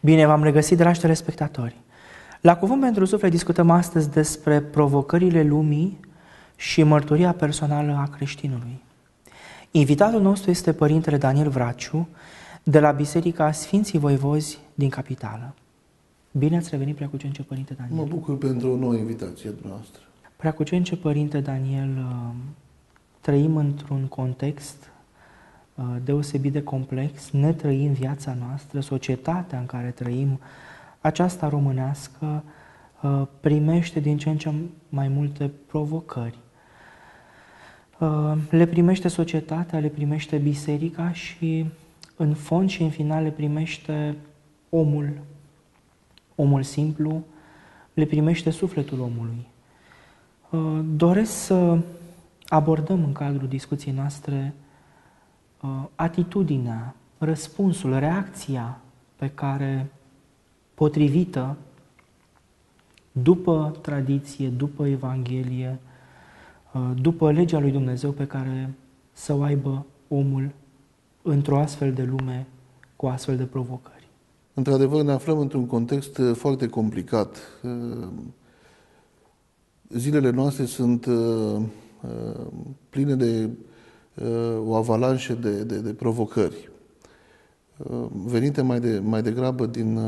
Bine, v-am regăsit, dragi telespectatori. La Cuvânt pentru Suflet discutăm astăzi despre provocările lumii și mărturia personală a creștinului. Invitatul nostru este Părintele Daniel Vraciu, de la Biserica Sfinții Voivozi din Capitală. Bine ați revenit, Preacucence Părinte Daniel. Mă bucur pentru o nouă invitație noastră. Preacucence Părinte Daniel, uh, trăim într-un context uh, deosebit de complex, ne trăim viața noastră, societatea în care trăim, aceasta românească, uh, primește din ce în ce mai multe provocări. Le primește societatea, le primește biserica și în fond și în final le primește omul, omul simplu, le primește sufletul omului. Uh, doresc să abordăm în cadrul discuției noastre uh, atitudinea, răspunsul, reacția pe care potrivită după tradiție, după Evanghelie, uh, după legea lui Dumnezeu pe care să o aibă omul într-o astfel de lume cu astfel de provocări? Într-adevăr, ne aflăm într-un context uh, foarte complicat. Uh, zilele noastre sunt uh, pline de o avalanșă de, de, de provocări, venite mai, de, mai degrabă din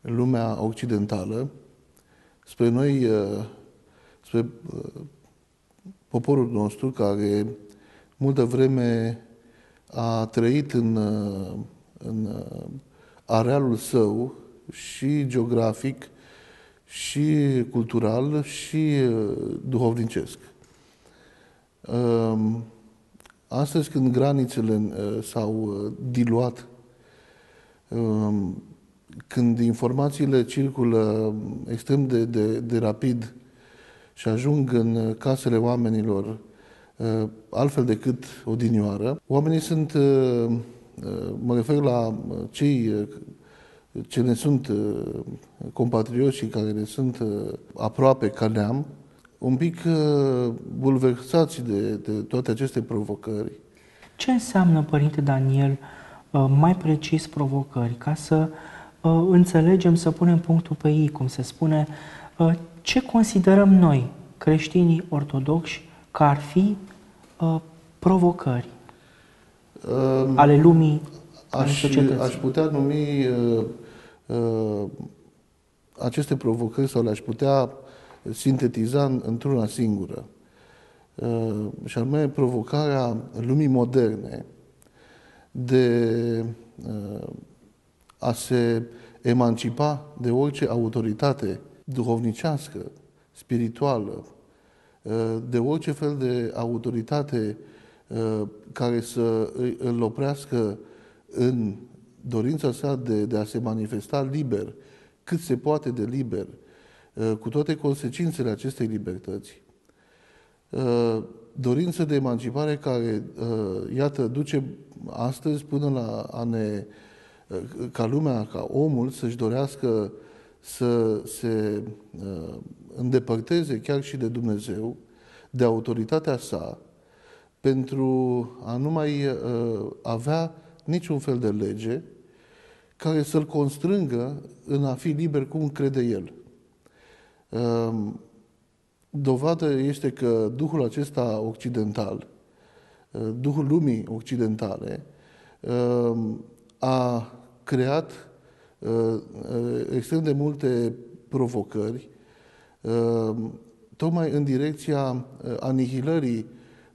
lumea occidentală, spre noi, spre poporul nostru, care multă vreme a trăit în, în arealul său și geografic, și cultural, și duhovnicesc. Astăzi, când granițele s-au diluat, când informațiile circulă extrem de, de, de rapid și ajung în casele oamenilor Uh, altfel decât odinioară. Oamenii sunt, uh, uh, mă refer la cei ce ne sunt compatrioți și care ne sunt aproape ca neam, un pic bulversați de, de toate aceste provocări. Ce înseamnă, Părinte Daniel, mai precis provocări, ca să înțelegem, să punem punctul pe ei, cum se spune, ce considerăm noi, creștinii ortodoxi, că ar fi uh, provocări uh, ale lumii, aș, ale societății. Aș putea numi uh, uh, aceste provocări sau le-aș putea sintetiza într-una singură. Uh, și anume provocarea lumii moderne de uh, a se emancipa de orice autoritate duhovnicească, spirituală, de orice fel de autoritate uh, care să îl oprească în dorința sa de, de a se manifesta liber, cât se poate de liber, uh, cu toate consecințele acestei libertăți. Uh, dorință de emancipare care, iată, duce astăzi până la a ne, ca lumea, ca omul să-și dorească să se îndepărteze chiar și de Dumnezeu, de autoritatea sa, pentru a nu mai uh, avea niciun fel de lege care să-l constrângă în a fi liber cum crede el. Uh, dovadă este că Duhul acesta occidental, uh, Duhul lumii occidentale, uh, a creat uh, uh, extrem de multe provocări Ehm, tocmai în direcția eh, anihilării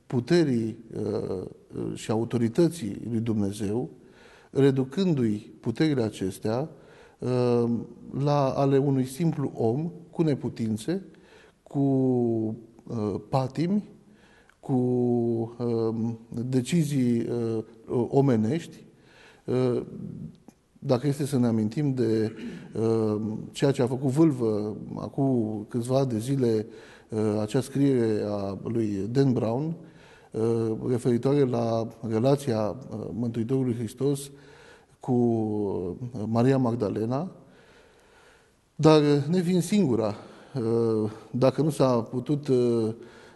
puterii eh, și autorității lui Dumnezeu, reducându-i puterile acestea ehm, la ale unui simplu om cu neputințe, cu eh, patimi, cu ehm, decizii omenești, dacă este să ne amintim de uh, ceea ce a făcut Vâlvă acum câțiva de zile, uh, acea scriere a lui Dan Brown, uh, referitoare la relația uh, Mântuitorului Hristos cu uh, Maria Magdalena, dar nefiind singura, uh, dacă nu s-a putut uh,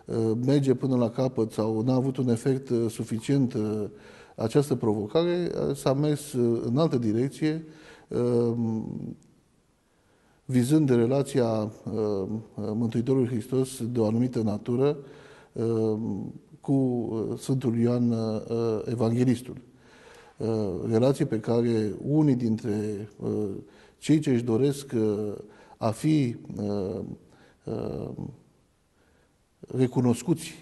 uh merge până la capăt sau n-a avut un efect uh, suficient uh, această provocare, s-a mers uh, în altă direcție, vizând de relația Mântuitorului Hristos de o anumită natură cu Sfântul Ioan Evanghelistul. Relație pe care unii dintre cei ce își doresc a fi recunoscuți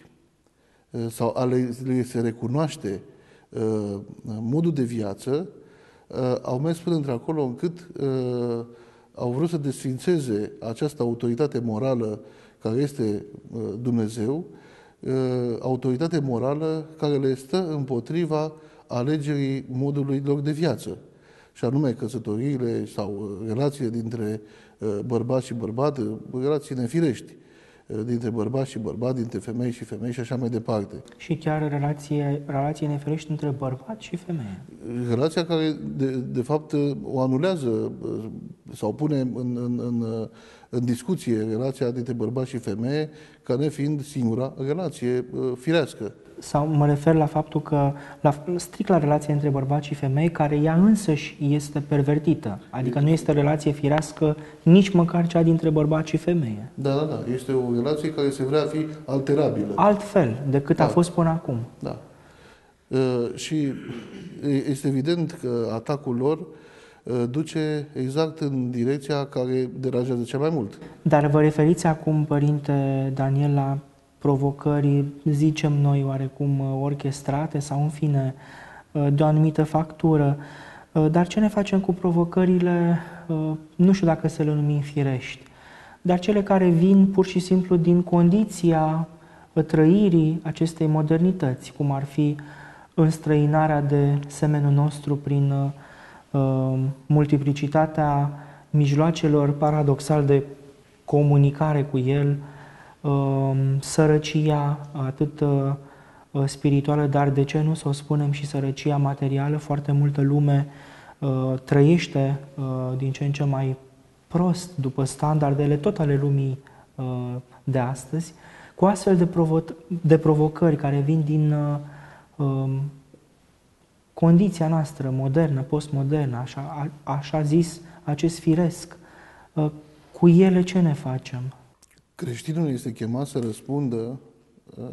uh, sau a le se recunoaște uh, modul de viață, uh, au mers până într-acolo încât au vrut să desfințeze această autoritate morală care este Dumnezeu, autoritate morală care le stă împotriva alegerii modului lor de viață. Și anume căsătoriile sau relațiile dintre bărbați și bărbat, relații nefirești dintre bărbați și bărbați, dintre femei și femei și așa mai departe. Și chiar relație, relație neferești între bărbat și femeie. Relația care, de, de fapt, o anulează sau pune în, în, în, în discuție relația dintre bărbat și femeie ca nefiind singura relație uh, firească sau mă refer la faptul că, la, strict la relația între bărbați și femei, care ea însăși este pervertită. Adică nu este relație firească nici măcar cea dintre bărbați și femeie. Da, da, da. Este o relație care se vrea fi alterabilă. Altfel decât da. a fost până acum. Da. Uh, și este evident că atacul lor uh, duce exact în direcția care deranjează cel mai mult. Dar vă referiți acum, Părinte Daniel, la provocări, zicem noi, oarecum uh, orchestrate sau, în fine, uh, de o anumită factură. Uh, dar ce ne facem cu provocările, nu știu dacă să le numim firești, dar cele care vin pur și simplu din condiția trăirii acestei modernități, cum ar fi înstrăinarea de semenul nostru prin uh, multiplicitatea mijloacelor paradoxal de comunicare cu el, Um, sărăcia atât uh, uh, spirituală, dar de ce nu să o spunem și sărăcia materială. Foarte multă lume uh, trăiește din ce în ce mai prost după standardele tot ale lumii de astăzi, cu astfel de, provo- de provocări care vin din um, condiția noastră modernă, postmodernă, așa, așa zis, acest firesc. Cu ele ce ne facem? Creștinul este chemat să răspundă uh,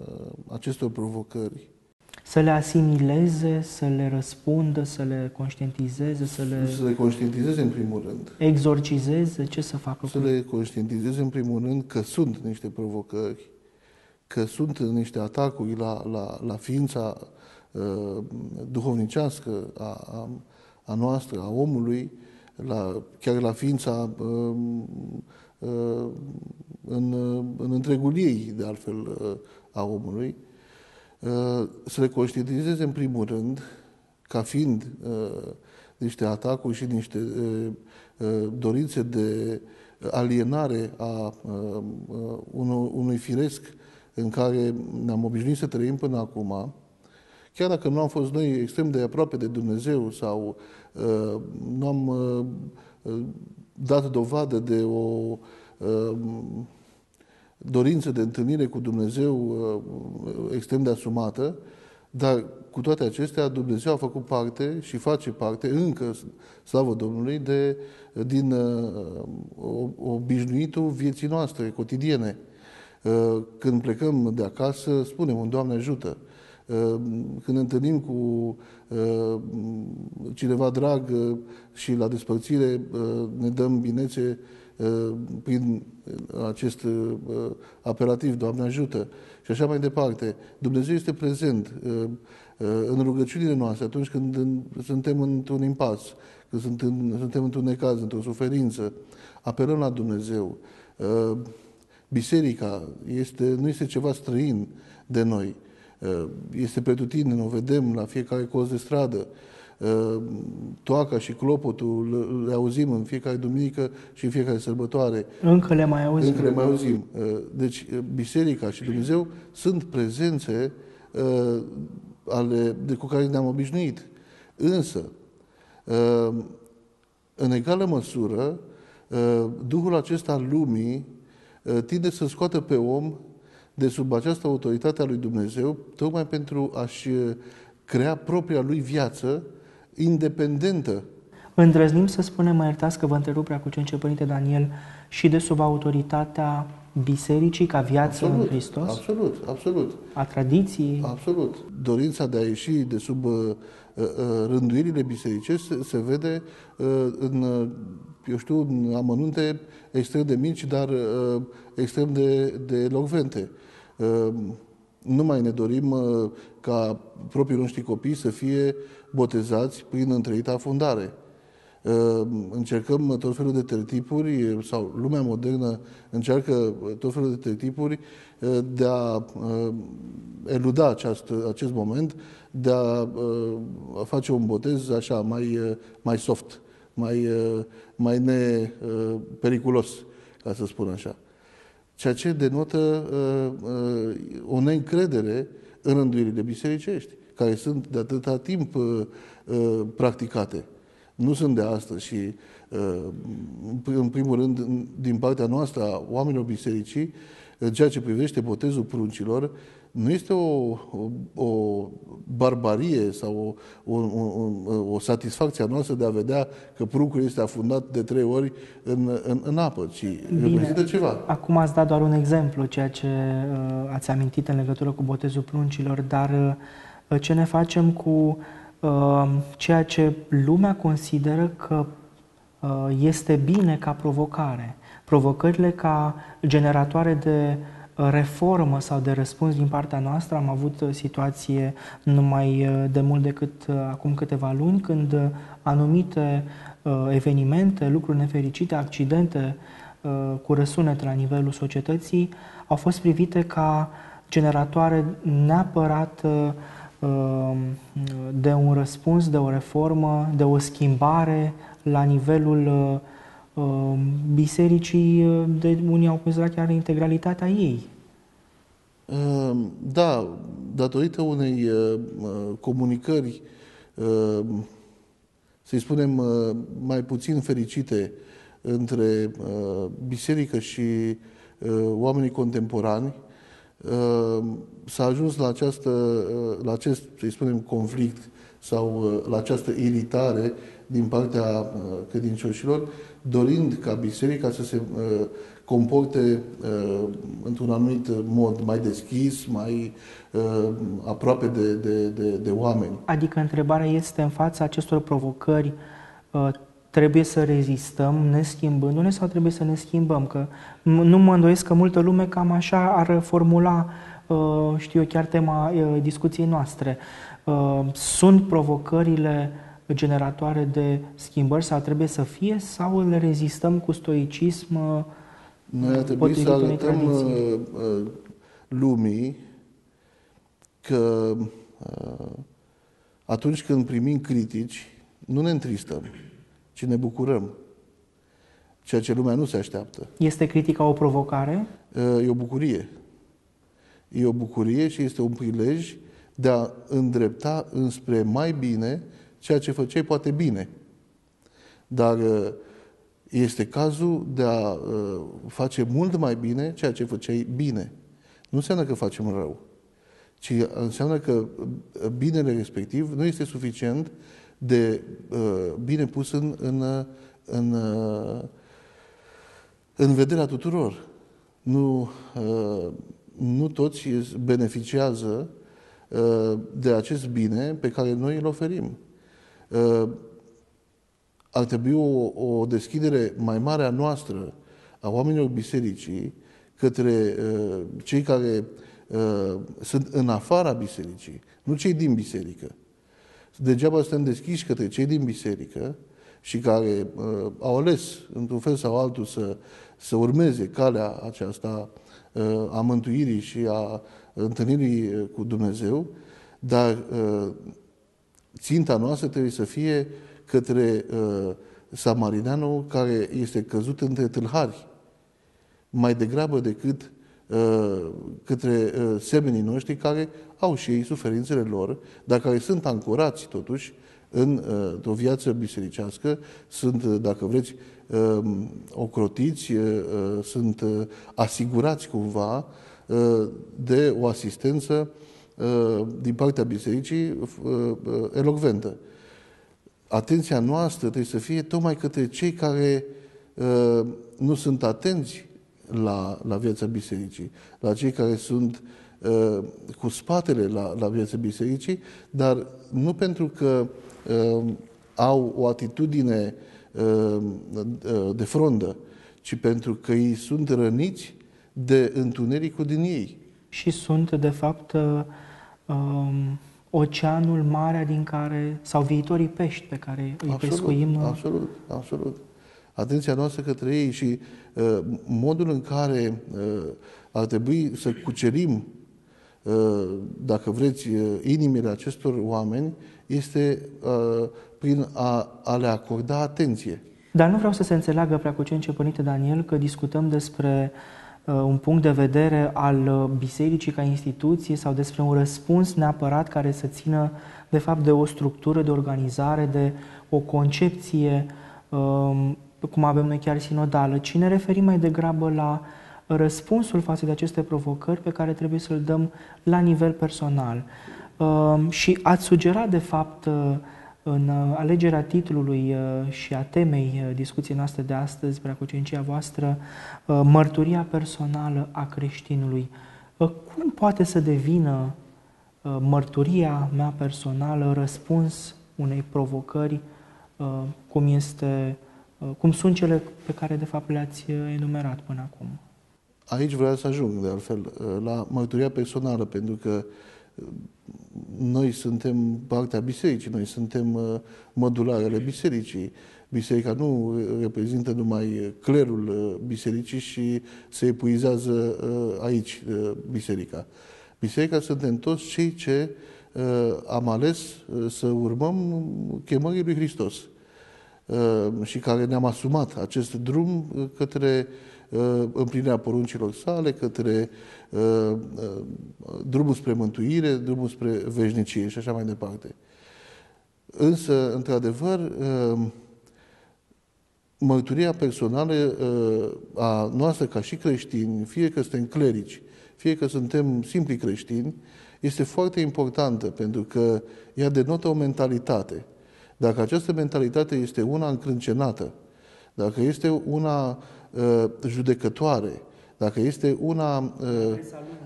acestor provocări. Să le asimileze, să le răspundă, să le conștientizeze, să le... Să le conștientizeze în primul rând. Exorcizeze, ce să facă? Să le conștientizeze în primul rând că sunt niște provocări, că sunt niște atacuri la, la, la ființa uh, duhovnicească a, a, a noastră, a omului, la, chiar la ființa uh, uh, în, în întregul ei, de altfel, uh, a omului, uh, să le conștientizeze în primul rând ca fiind uh, niște atacuri și niște dorințe de alienare a unui firesc în care ne-am obișnuit să trăim până acum, chiar dacă nu am fost noi extrem de aproape de Dumnezeu sau nu am dat dovadă de o dorință de întâlnire cu Dumnezeu uh, extrem de asumată, dar cu toate acestea Dumnezeu a făcut parte și face parte încă, slavă Domnului, de, din uh, obișnuitul vieții noastre cotidiene. Uh, când plecăm de acasă, spunem, un Doamne ajută. Când întâlnim cu cineva drag și la despărțire ne dăm binețe Uh, prin acest uh, apelativ, Doamne ajută, și așa mai departe. Dumnezeu este prezent uh, în rugăciunile noastre atunci când suntem într-un impas, când suntem, suntem într-un necaz, într-o suferință, apelăm la Dumnezeu. Biserica este, nu este ceva străin de noi. Este pretutindeni, o vedem la fiecare colț de stradă. Ă, toaca și clopotul le auzim în fiecare duminică și în fiecare sărbătoare. Încă le mai auzim. Încă le mai auzim. Ă, deci biserica și Dumnezeu sunt prezențe ă, ale, de cu care ne-am obișnuit. Însă, în egală măsură, Duhul acesta al lumii tinde să scoată pe om de sub această autoritate a lui Dumnezeu, tocmai pentru a-și crea propria lui viață independentă. îndrăznim să spunem, mă iertați că vă întrerup prea cu ce Părinte Daniel, și de sub autoritatea bisericii ca viață absolut, în Hristos? Absolut, absolut. A tradiției? Absolut. Dorința de a ieși de sub uh, uh, rânduirile bisericești se, se vede uh, în, uh, eu știu, în amănunte extrem de mici, dar uh, extrem de, de elocvente. Uh, nu mai ne dorim uh, ca proprii noștri copii să fie botezați prin întreita fundare. Uh, încercăm tot felul de tertipuri sau lumea modernă încearcă tot felul de tertipuri uh, de a eluda acest, acest moment, de a, a face un botez așa mai, mai soft, mai, mai nepericulos, ca să spun așa ceea ce denotă uh, uh, o neîncredere în rânduirile bisericești, care sunt de atâta timp uh, uh, practicate. Nu sunt de astăzi și, uh, în primul rând, din partea noastră a oamenilor bisericii, în ceea ce privește botezul pruncilor, nu este o, o, o barbarie sau o, o, o, o satisfacție a noastră de a vedea că pruncul este afundat de trei ori în, în, în apă, ci Bine. reprezintă ceva. Acum ați dat doar un exemplu, ceea ce uh, ați amintit în legătură cu botezul pruncilor, dar uh, ce ne facem cu uh, ceea ce lumea consideră că uh, este bine ca provocare? Provocările ca generatoare de uh, reformă sau de răspuns din partea noastră. Am avut uh, situație numai uh, de mult decât uh, acum câteva luni, când anumite evenimente, lucruri nefericite, accidente cu răsunet la nivelul societății au fost privite ca generatoare neapărat de un răspuns, de o reformă, de o schimbare la nivelul bisericii, de unii au considerat chiar integralitatea ei. Ehm, da, datorită unei uh, comunicări, ehm, să-i spunem, uh, mai puțin fericite între uh, biserică și oamenii contemporani, ehm, s-a ajuns la, această, la acest, să-i spunem, conflict sau la această iritare din partea credincioșilor, dorind ca biserica să se comporte uh, într-un anumit mod mai deschis, mai uh, aproape de, de, de, de oameni. Adică întrebarea este în fața acestor provocări uh, trebuie să rezistăm neschimbându-ne sau trebuie să ne schimbăm? Că nu mă îndoiesc că multă lume cam așa ar formula, uh, știu eu, chiar tema uh, discuției noastre. Uh, sunt provocările generatoare de schimbări sau trebuie să fie sau le rezistăm cu stoicism noi ar trebui să arătăm uh, uh, lumii că uh, atunci când primim critici, nu ne întristăm, ci ne bucurăm. Ceea ce lumea nu se așteaptă. Este critica o provocare? E o bucurie. E o bucurie și este un prilej de a îndrepta înspre mai bine ceea ce făceai poate bine. Dar este cazul de a uh, face mult mai bine ceea ce făceai bine. Nu înseamnă că facem rău, ci înseamnă că uh, binele respectiv nu este suficient de uh, bine pus în, în, în, în vederea tuturor. Nu, nu toți beneficiază de acest bine pe care noi îl oferim ar trebui o, o deschidere mai mare a noastră, a oamenilor bisericii, către uh, cei care uh, sunt în afara bisericii, nu cei din biserică. Degeaba suntem deschiși către cei din biserică și care uh, au ales, într-un fel sau altul, să, să urmeze calea aceasta uh, a mântuirii și a întâlnirii uh, cu Dumnezeu, dar uh, ținta noastră trebuie să fie uh, către uh, samarineanul care este căzut între tâlhari, mai degrabă decât uh, către uh, semenii noștri care au și ei suferințele lor, dar care sunt ancorați totuși în uh, o viață bisericească, sunt, uh, dacă vreți, uh, ocrotiți, uh, uh, sunt uh, asigurați cumva uh, de o asistență uh, din partea bisericii uh, uh, elocventă atenția noastră trebuie să fie tocmai către cei care uh, nu sunt atenți la, la viața bisericii, la cei care sunt uh, cu spatele la, la viața bisericii, dar nu pentru că uh, au o atitudine uh, uh, de frondă, ci pentru că ei sunt răniți de întunericul din ei. Și sunt, de fapt, uh, um, oceanul mare din care, sau viitorii pești pe care îi absolut, pescuim. Absolut, absolut. Atenția noastră către ei și uh, modul în care uh, ar trebui să cucerim, uh, dacă vreți, uh, inimile acestor oameni, este uh, prin a, a le acorda atenție. Dar nu vreau să se înțeleagă, preacucence Părinte Daniel, că discutăm despre uh, un punct de vedere al uh, bisericii ca instituție sau despre un răspuns neapărat care să țină, de fapt, de o structură, de organizare, de o concepție, uh, cum avem noi chiar sinodală, ci ne referim mai degrabă la răspunsul față de aceste provocări pe care trebuie să-l dăm la nivel personal. Uh, și ați sugerat, de fapt, uh, în uh, alegerea titlului uh, și a temei uh, discuției noastre de astăzi, preacucencia voastră, mărturia personală a creștinului. Cum poate să devină mărturia mea personală răspuns unei provocări cum, este, cum sunt cele pe care de fapt le-ați enumerat până acum? Aici vreau să ajung, de altfel, la mărturia personală, pentru că noi suntem partea bisericii, noi suntem uh, mădularele bisericii. Biserica nu reprezintă numai clerul uh, bisericii și se epuizează uh, aici biserica. Biserica suntem toți cei ce am ales să urmăm chemării lui Hristos și care ne-am asumat acest drum către împlinirea poruncilor sale, către Uh, uh, drumul spre mântuire, drumul spre veșnicie și așa mai departe. Însă, într-adevăr, uh, mărturia personală a noastră ca și creștini, fie că suntem clerici, fie că suntem simpli creștini, este foarte importantă pentru că ea denotă o mentalitate. Dacă această mentalitate este una încrâncenată, dacă este una uh, judecătoare, dacă este una uh,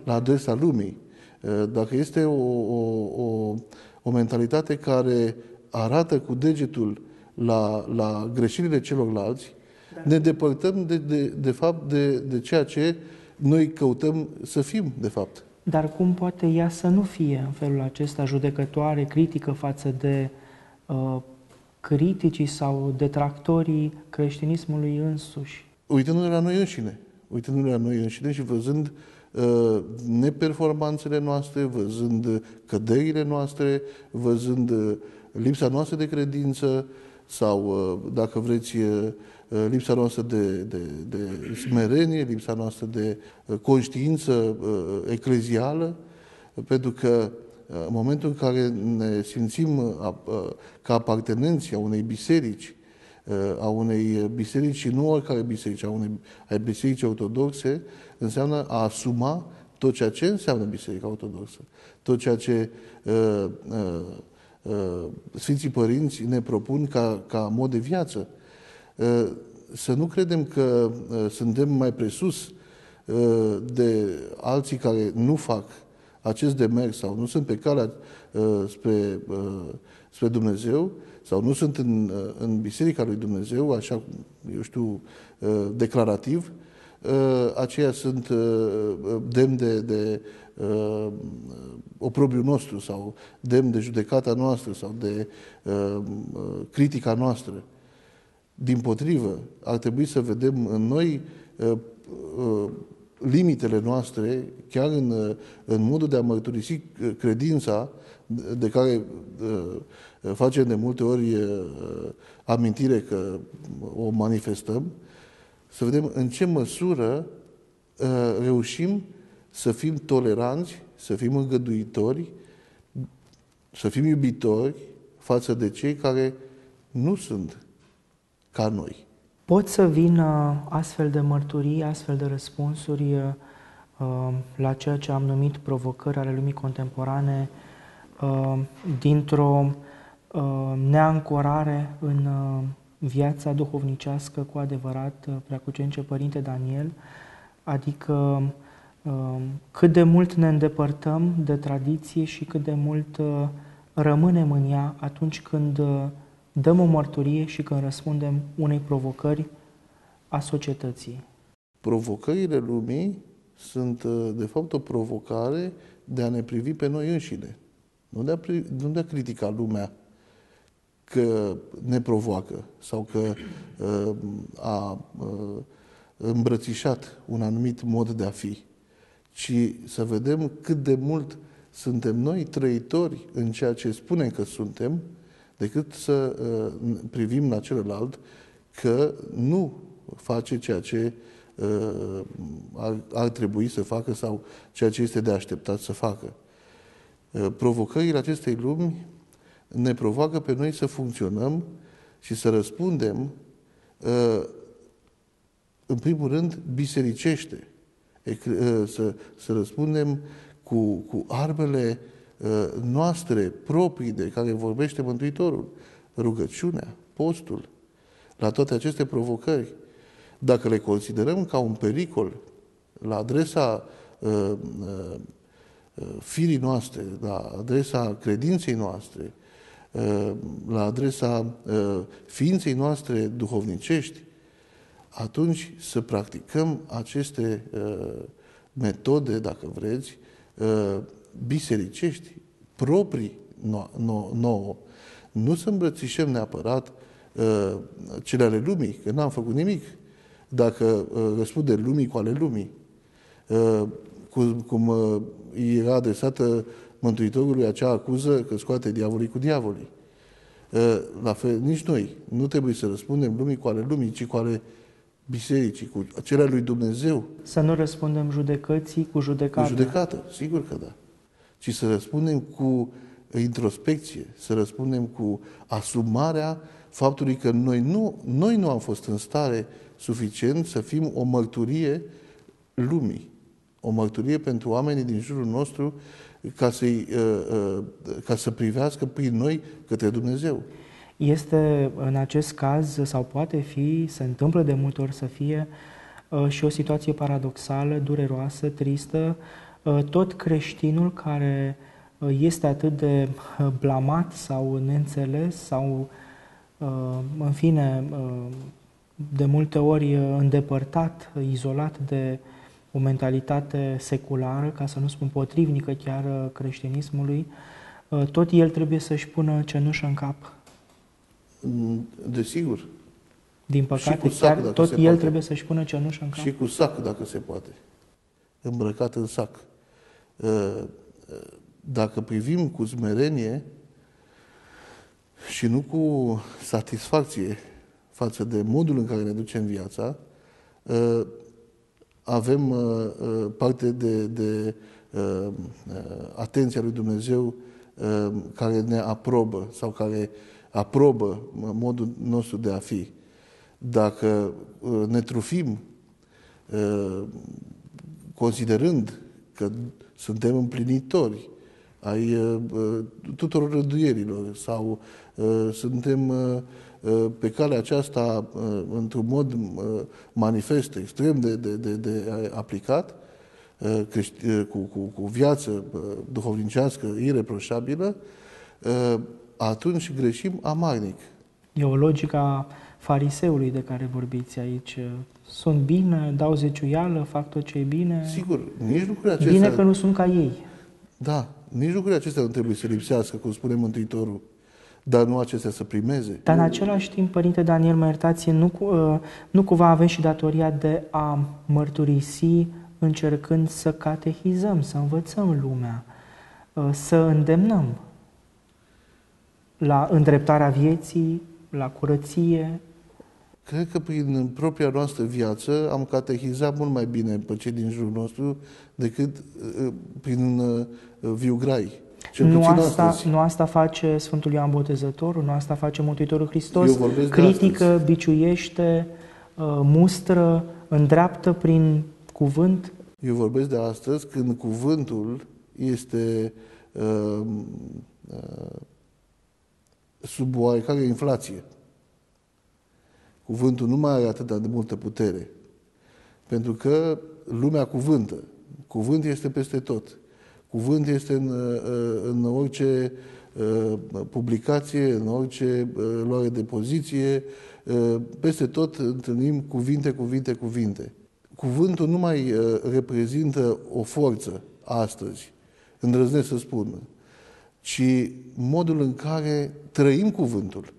la adresa lumii, uh, dacă este o, o, o, o mentalitate care arată cu degetul la, la greșelile celorlalți, da. ne depărtăm de, de, de fapt de, de ceea ce noi căutăm să fim, de fapt. Dar cum poate ea să nu fie în felul acesta judecătoare, critică față de uh, criticii sau detractorii creștinismului însuși? Uitându-ne la noi înșine. Uitându-ne la noi înșine și văzând uh, neperformanțele noastre, văzând căderile noastre, văzând uh, lipsa noastră de credință sau, uh, dacă vreți, uh, lipsa noastră de, de, de smerenie, lipsa noastră de uh, conștiință uh, eclezială, pentru că în momentul în care ne simțim ca apartenenți a unei biserici, Uh, a unei biserici și nu oricare biserici, a unei a biserici ortodoxe, înseamnă a asuma tot ceea ce înseamnă Biserica Ortodoxă, tot ceea ce uh, uh, uh, Sfinții Părinți ne propun ca, ca mod de viață. Uh, să nu credem că uh, suntem mai presus uh, de alții care nu fac acest demers sau nu sunt pe calea uh, spre, uh, spre Dumnezeu, sau nu sunt în, în Biserica lui Dumnezeu, așa, eu știu, uh, declarativ, uh, aceia sunt uh, demn de, de oprobiul nostru sau demn de judecata noastră sau de critica noastră. Din potrivă, ar trebui să vedem în noi limitele noastre, chiar în, în modul de a mărturisi credința de care facem de multe ori amintire că o manifestăm, să vedem în ce măsură reușim să fim toleranți, să fim îngăduitori, să fim iubitori față de cei care nu sunt ca noi. Pot să vină astfel de mărturii, astfel de răspunsuri la ceea ce am numit provocări ale lumii contemporane dintr-o uh, neancorare în uh, viața duhovnicească cu adevărat, preacucence Părinte Daniel, adică cât de mult ne îndepărtăm de tradiție și cât de mult rămânem în ea atunci când dăm o mărturie și când răspundem unei provocări a societății. Provocările lumii sunt, de fapt, o provocare de a ne privi pe noi înșine. Nu de a, nu de a critica lumea că ne provoacă sau că uh, a uh, îmbrățișat un anumit mod de a fi, ci să vedem cât de mult suntem noi trăitori în ceea ce spunem că suntem, decât să uh, privim la celălalt că nu face ceea ce uh, ar, ar trebui să facă sau ceea ce este de așteptat să facă. Uh, provocările acestei lumi ne provoacă pe noi să funcționăm și să răspundem, în primul rând, bisericește. Să, să răspundem cu, cu armele noastre proprii de care vorbește Mântuitorul. Rugăciunea, postul, la toate aceste provocări. Dacă le considerăm ca un pericol la adresa uh, uh, firii noastre, la adresa credinței noastre, uh, la adresa uh, ființei noastre duhovnicești, atunci să practicăm aceste uh, metode, dacă vreți, uh, bisericești, proprii nouă. No, nu să îmbrățișăm neapărat uh, cele ale lumii, că n-am făcut nimic dacă uh, răspunde lumii cu ale lumii. Uh, cum, cum uh, era adresată Mântuitorului acea acuză că scoate diavolii cu diavolii. Uh, la fel, nici noi nu trebuie să răspundem lumii cu ale lumii, ci cu ale bisericii, cu cele lui Dumnezeu. Să nu răspundem judecății cu judecată. Cu judecată, sigur că da ci să răspundem cu introspecție, să răspundem cu asumarea faptului că noi nu, noi nu am fost în stare suficient să fim o mărturie lumii, o mărturie pentru oamenii din jurul nostru ca, să uh, uh, ca să privească prin noi către Dumnezeu. Este în acest caz, sau poate fi, se întâmplă de multe ori să fie uh, și o situație paradoxală, dureroasă, tristă, Uh, tot creștinul care uh, este atât de uh, blamat sau neînțeles sau, în fine, de multe ori îndepărtat, izolat de o mentalitate seculară, ca să nu spun potrivnică chiar creștinismului, tot el trebuie să-și pună cenușă în cap. Mm, desigur. Din păcate, sac, chiar tot el poate. trebuie să-și pună cenușă în cap. Și cu sac, dacă se poate. Îmbrăcat în sac. Ă, dacă privim cu smerenie și nu cu satisfacție față de modul în care ne ducem viața, ă, avem ă, parte de, de atenția lui Dumnezeu care ne aprobă sau care aprobă modul nostru de a fi. Dacă ne trufim considerând că suntem împlinitori ai uh, uh, tuturor rânduierilor sau uh, suntem uh, uh, pe calea aceasta uh, într-un mod uh, manifest, extrem de, de, de, de aplicat, uh, crești, uh, cu, cu, cu viață uh, duhovnicească ireproșabilă, uh, atunci greșim amarnic. E o logică a fariseului de care vorbiți aici. Sunt bine, dau zeciuială, fac tot ce e bine. Sigur, nici lucrurile acestea... Bine că nu sunt ca ei. Da, nici lucrurile acestea nu trebuie să lipsească, cum spune Mântuitorul, dar nu acestea să primeze. Dar în același timp, Părinte Daniel, mă iertați, nu, uh, nu cumva avem și datoria de a mărturisi încercând să catehizăm, să învățăm lumea, uh, să îndemnăm la îndreptarea vieții, la curăție, Cred că prin propria noastră viață am catehizat mult mai bine pe cei din jurul nostru decât uh, prin uh, viu grai. nu asta, nu asta face Sfântul Ioan Botezătorul, nu asta face Mântuitorul Hristos. Critică, biciuiește, uh, mustră, îndreaptă prin cuvânt. Eu vorbesc de astăzi când cuvântul este uh, uh, sub oarecare inflație. Cuvântul nu mai are atât de multă putere. Pentru că lumea cuvântă. Cuvânt este peste tot. Cuvânt este în, în orice publicație, în orice luare de poziție. Peste tot întâlnim cuvinte, cuvinte, cuvinte. Cuvântul nu mai reprezintă o forță astăzi, îndrăznesc să spun, ci modul în care trăim cuvântul.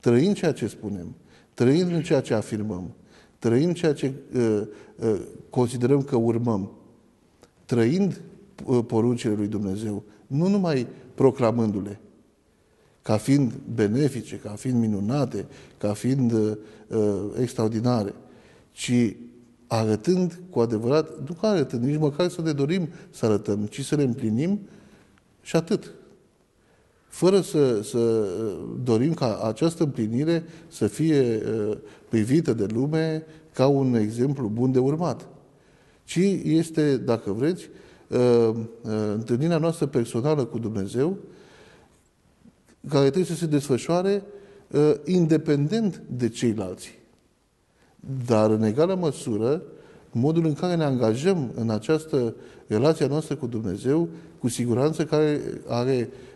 Trăim ceea ce spunem, trăim în ceea ce afirmăm, trăim ceea ce uh, uh, considerăm că urmăm, trăind uh, poruncile lui Dumnezeu, nu numai proclamându-le, ca fiind benefice, ca fiind minunate, ca fiind uh, extraordinare, ci arătând cu adevărat, nu că arătând, nici măcar să ne dorim să arătăm, ci să le împlinim și atât. Fără să, să dorim ca această împlinire să fie uh, privită de lume ca un exemplu bun de urmat. Ci este, dacă vreți, uh, uh, întâlnirea noastră personală cu Dumnezeu, care trebuie să se desfășoare independent de ceilalți. Dar, în egală măsură, modul în care ne angajăm în această relație noastră cu Dumnezeu, cu siguranță care are uh,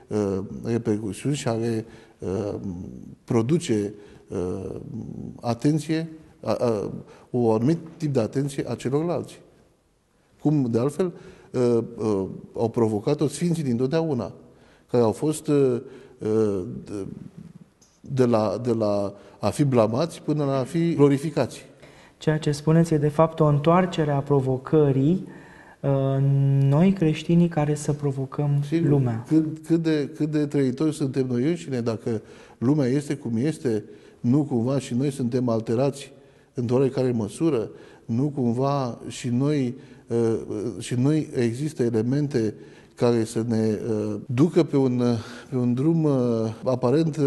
repercusiuni și are uh, produce uh, atenție, uh, uh, o anumit tip de atenție a celorlalți. Cum, de altfel, uh, uh, au provocat-o Sfinții din totdeauna, care au fost uh, uh, de la, de la a fi blamați până la a fi glorificați. Ceea ce spuneți e de fapt o întoarcere a provocării uh, noi creștinii care să provocăm Sigur, lumea. Cât, cât, de, cât de trăitori suntem noi înșine, dacă lumea este cum este, nu cumva și noi suntem alterați într-o oarecare măsură, nu cumva și noi, uh, și noi există elemente care să ne uh, ducă pe un, pe un drum aparent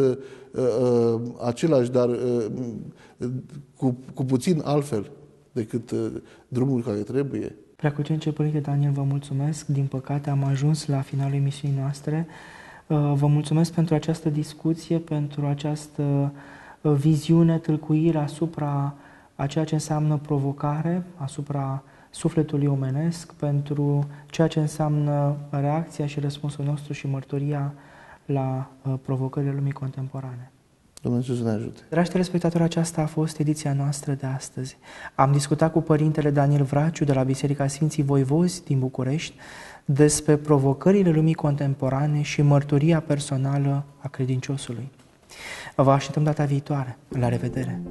același, dar cu, cu puțin altfel decât uh, drumul care trebuie. Preacucence Părinte Daniel, vă mulțumesc. Din păcate am ajuns la finalul emisiunii noastre. Uh, vă mulțumesc pentru această discuție, pentru această uh, viziune, tâlcuire asupra a ceea ce înseamnă provocare, asupra sufletului omenesc, pentru ceea ce înseamnă reacția și răspunsul nostru și mărturia la provocările lumii contemporane. Dumnezeu să ne ajute. Dragi telespectatori, aceasta a fost ediția noastră de astăzi. Am discutat cu Părintele Daniel Vraciu de la Biserica Sfinții Voivozi din București despre provocările lumii contemporane și mărturia personală a credinciosului. Vă așteptăm data viitoare. La revedere!